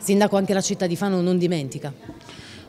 Sindaco, anche la città di Fano non dimentica.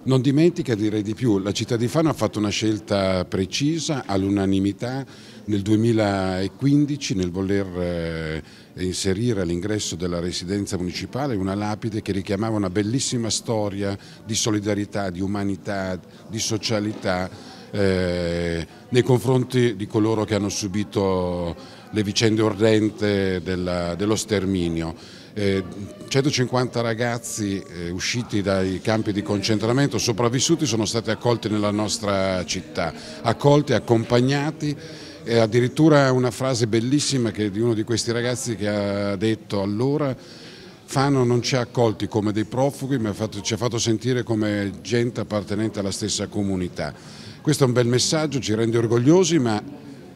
Non dimentica, direi di più, la città di Fano ha fatto una scelta precisa all'unanimità nel 2015 nel voler eh, inserire all'ingresso della residenza municipale una lapide che richiamava una bellissima storia di solidarietà, di umanità, di socialità eh, nei confronti di coloro che hanno subito le vicende orrende della, dello sterminio. Eh, 150 ragazzi eh, usciti dai campi di concentramento, sopravvissuti, sono stati accolti nella nostra città, accolti, accompagnati e addirittura una frase bellissima che di uno di questi ragazzi che ha detto allora Fano non ci ha accolti come dei profughi ma ci ha fatto sentire come gente appartenente alla stessa comunità. Questo è un bel messaggio, ci rende orgogliosi ma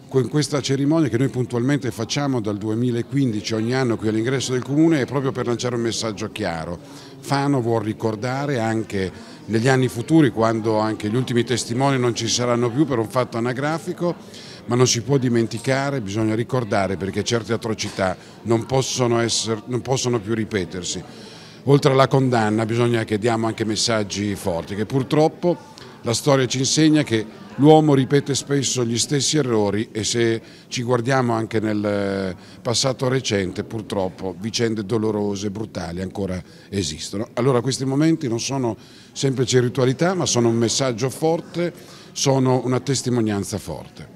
con questa cerimonia che noi puntualmente facciamo dal 2015 ogni anno qui all'ingresso del comune è proprio per lanciare un messaggio chiaro. Fano vuol ricordare anche negli anni futuri, quando anche gli ultimi testimoni non ci saranno più per un fatto anagrafico, ma non si può dimenticare, bisogna ricordare perché certe atrocità non possono, essere, non possono più ripetersi. Oltre alla condanna bisogna che diamo anche messaggi forti, che purtroppo la storia ci insegna che l'uomo ripete spesso gli stessi errori e se ci guardiamo anche nel passato recente purtroppo vicende dolorose, brutali ancora esistono. Allora questi momenti non sono semplici ritualità ma sono un messaggio forte, sono una testimonianza forte.